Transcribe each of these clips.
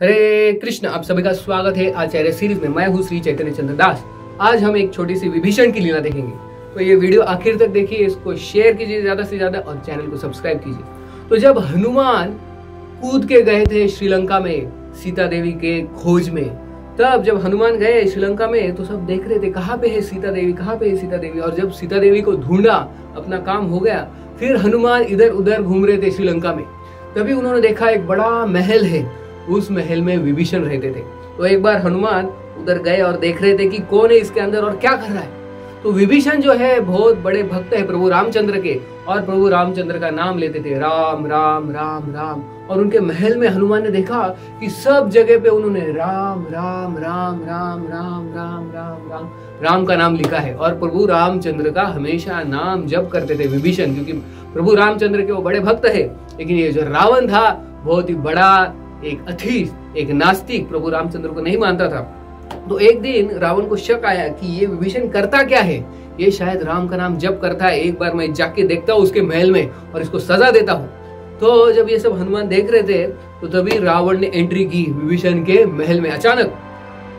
हरे कृष्ण, आप सभी का स्वागत है आचार्य सीरीज़ में। मैं हूँ श्री चैतन्य चंद्र दास। आज हम एक छोटी सी विभीषण की लीला देखेंगे। तो ये वीडियो आखिर तक देखिए, इसको शेयर कीजिए ज़्यादा से ज़्यादा और चैनल को सब्सक्राइब कीजिए। तो जब हनुमान कूद के गए थे श्रीलंका में, सीता देवी के खोज में, तब जब हनुमान गए श्रीलंका में तो सब देख रहे थे, कहाँ पे है सीता देवी? कहाँ पे है सीता देवी? और जब सीता देवी को ढूंढा, अपना काम हो गया, फिर हनुमान इधर उधर घूम रहे थे श्रीलंका में। तभी उन्होंने देखा एक बड़ा महल है। उस महल में विभीषण रहते थे। तो एक बार हनुमान उधर गए और देख रहे थे कि कौन है इसके अंदर और क्या कर रहा है। तो विभीषण जो है, बहुत बड़े भक्त है प्रभु रामचंद्र के और प्रभु रामचंद्र का नाम लेते थे, राम राम राम राम। और उनके महल में हनुमान ने देखा कि सब जगह पे उन्होंने राम राम राम राम राम राम राम राम राम का नाम लिखा है। और प्रभु रामचंद्र का हमेशा नाम जप करते थे विभीषण, क्योंकि प्रभु रामचंद्र के वो बड़े भक्त है। लेकिन ये जो रावण था, बहुत ही बड़ा एक अथीस एक नास्तिक प्रभु रामचंद्र को नहीं मानता था। तो एक दिन रावण को शक आया कि ये विभीषण करता क्या है? ये शायद राम का नाम जप करता है, एक बार मैं जाके देखता हूँ उसके महल में और इसको सजा देता हूँ। तो जब ये सब हनुमान देख रहे थे तो तभी रावण ने एंट्री की विभीषण के महल में अचानक।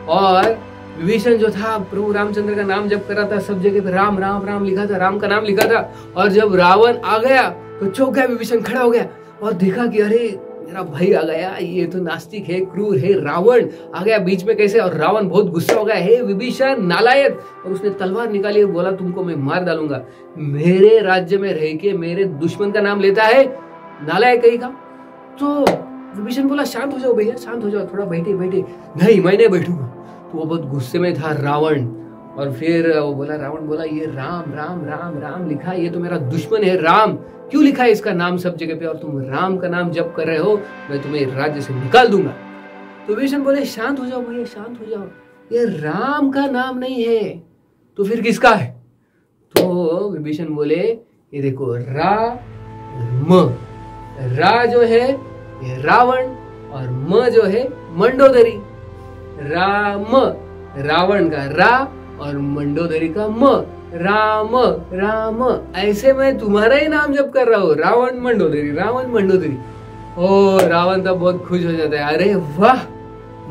और विभीषण जो था, प्रभु रामचंद्र का नाम जब कर था, सब जगह पे राम राम राम लिखा था, राम का नाम लिखा था। और जब रावण आ गया तो चौक गया, विभीषण खड़ा हो गया और देखा कि अरे मेरा भाई आ गया, ये तो नास्तिक है, क्रूर है, रावण आ गया बीच में कैसे? और रावण बहुत गुस्सा हो गया, हे विभीषण, नालायक! और उसने तलवार निकाली और बोला, तुमको मैं मार डालूँगा। मेरे राज्य में रह के मेरे दुश्मन का नाम लेता है नालायक कहीं का तो विभीषण बोला, शांत हो जाओ भैया, शांत हो जाओ, थोड़ा बैठे बैठे। नहीं, मैं नहीं बैठूँगा। तो वो बहुत गुस्से में था रावण। और फिर वो बोला, रावण बोला, ये राम राम राम राम लिखा ये तो मेरा दुश्मन है, राम। क्यों लिखा है इसका नाम सब जगह पे? और तुम राम का नाम जब कर रहे हो, मैं तुम्हें राज्य से निकाल दूँगा। तो विभीषण बोले, शांत हो जाओ भैया, शांत हो जाओ। ये राम का नाम नहीं है तो फिर किसका है? तो विभीषण बोले, ये देखो, रा, म। रा जो है, ये रावण, और म जो है, मंडोदरी। राम, रावण का रा और मंडोदरी का म, राम राम। ऐसे मैं तुम्हारा ही नाम जब कर रहा हूँ, रावण मंडोदरी रावण मंडोदरी। ओ, रावण तो बहुत खुश हो जाता है। अरे वाह,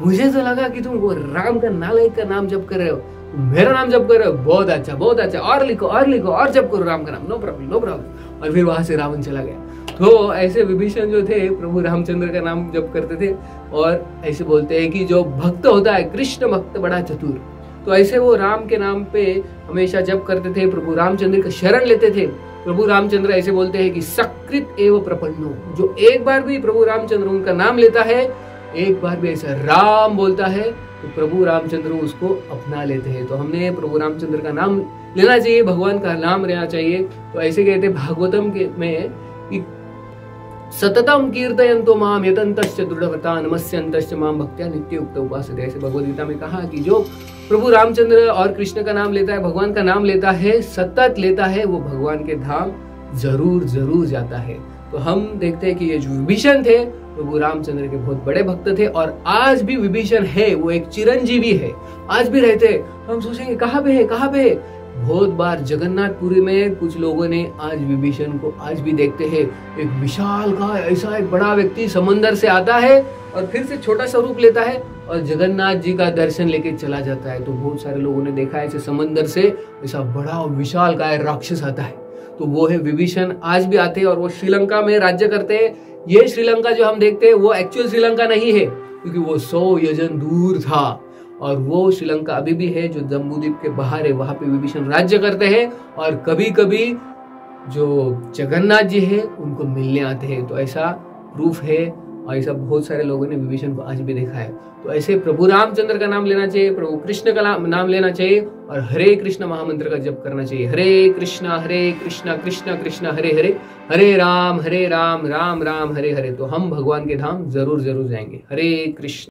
मुझे तो लगा कि तुम वो राम का नालायक का नाम जब कर रहे हो। मेरा नाम जब कर रहे हो? बहुत अच्छा बहुत अच्छा। और लिखो और लिखो, और जब करो राम का नाम। नो प्रॉब्लम नो प्रॉब्लम और फिर वहाँ से रावण चला गया। तो ऐसे विभीषण जो थे, प्रभु रामचंद्र का नाम जब करते थे। और ऐसे बोलते हैं कि जो भक्त होता है, कृष्ण भक्त बड़ा चतुर। तो ऐसे वो राम के नाम पे हमेशा जब करते थे, प्रभु रामचंद्र का शरण लेते थे। प्रभु रामचंद्र ऐसे बोलते हैं कि सकृत एवं प्रपन्नो। जो एक बार भी प्रभु रामचंद्र उनका नाम लेता है, एक बार भी ऐसा राम बोलता है तो प्रभु रामचंद्र उसको अपना लेते हैं। तो हमने प्रभु रामचंद्र का नाम लेना चाहिए, भगवान का नाम लेना चाहिए। तो ऐसे कहते भागवतम के में सततम कीर्तयंतो माम यतंतश्च दृढ़वता नमस्यंतश्च माम भक्त्या नित्य उक्त उपास ऐसे भगवद गीता में कहा कि जो प्रभु रामचंद्र और कृष्ण का नाम लेता है, भगवान का नाम लेता है, सतत लेता है, वो भगवान के धाम ज़रूर ज़रूर जाता है। तो हम देखते हैं कि ये जो विभीषण थे, प्रभु रामचंद्र के बहुत बड़े भक्त थे और आज भी विभीषण है, वो एक चिरंजीवी है। आज भी रहते हम सोचेंगे, कहाँ पे है, कहाँ पे है? बहुत बार जगन्नाथपुरी में कुछ लोगों ने आज विभीषण को, आज भी देखते हैं, एक विशाल का ऐसा एक बड़ा व्यक्ति समंदर से आता है और फिर से छोटा सा रूप लेता है और जगन्नाथ जी का दर्शन लेके चला जाता है। तो बहुत सारे लोगों ने देखा है, ऐसे समंदर से ऐसा बड़ा और विशाल का राक्षस आता है। तो वो है विभीषण, आज भी आते हैं और वो श्रीलंका में राज्य करते हैं। ये श्रीलंका जो हम देखते हैं, वो एक्चुअल श्रीलंका नहीं है, क्योंकि वो सौ यजन दूर था। और वो श्रीलंका अभी भी है जो जम्बूद्वीप के बाहर है, वहाँ पे विभीषण राज्य करते हैं और कभी कभी जो जगन्नाथ जी है, उनको मिलने आते हैं। तो ऐसा प्रूफ है और ऐसा बहुत सारे लोगों ने विभीषण को आज भी देखा है। तो ऐसे प्रभु रामचंद्र का नाम लेना चाहिए, प्रभु कृष्ण का नाम लेना चाहिए और हरे कृष्ण महामंत्र का जप करना चाहिए। हरे कृष्णा हरे कृष्णा, कृष्ण कृष्ण, हरे हरे हरे राम हरे राम राम राम, हरे हरे। तो हम भगवान के धाम ज़रूर ज़रूर जाएँगे। हरे कृष्ण।